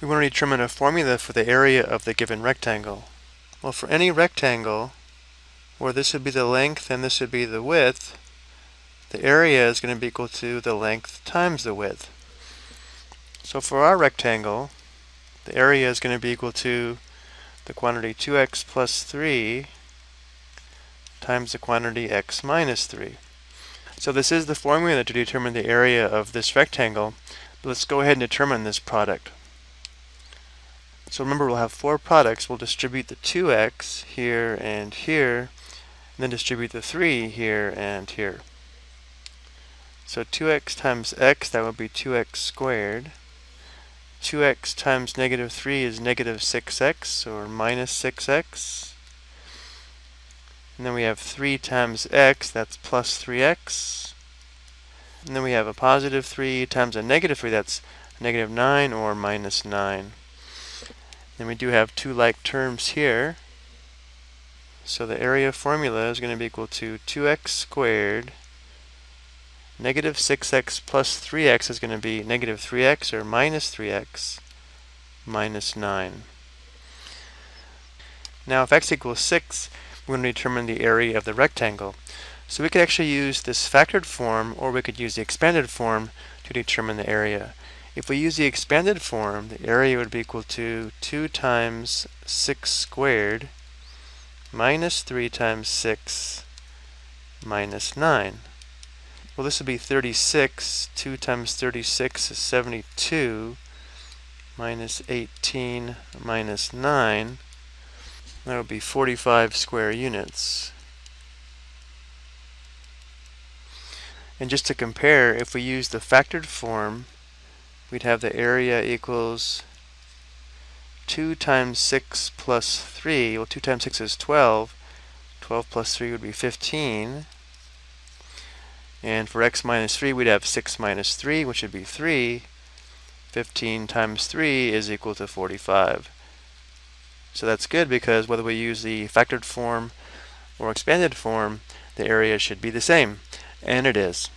We want to determine a formula for the area of the given rectangle. Well, for any rectangle, where this would be the length and this would be the width, the area is going to be equal to the length times the width. So for our rectangle, the area is going to be equal to the quantity 2x plus 3 times the quantity x minus 3. So this is the formula to determine the area of this rectangle. But let's go ahead and determine this product. So remember we'll have four products. We'll distribute the 2x here and here, and then distribute the 3 here and here. So 2x times x, that would be 2x squared. 2x times negative 3 is negative 6x, or minus 6x. And then we have 3 times x, that's plus 3x. And then we have a positive 3 times a negative 3, that's negative 9 or minus 9. Then we do have two like terms here. So the area formula is going to be equal to 2x squared. Negative 6x plus 3x is going to be negative 3x or minus 3x minus 9. Now if x equals 6, we're going to determine the area of the rectangle. So we could actually use this factored form or we could use the expanded form to determine the area. If we use the expanded form, the area would be equal to 2 times 6 squared minus 3 times 6 minus 9. Well, this would be 36. 2 times 36 is 72 minus 18 minus 9. That would be 45 square units. And just to compare, if we use the factored form, we'd have the area equals 2 times 6 plus 3. Well, 2 times 6 is 12. 12 plus 3 would be 15. And for x minus 3, we'd have 6 minus 3, which would be 3. 15 times 3 is equal to 45. So that's good because whether we use the factored form or expanded form, the area should be the same. And it is.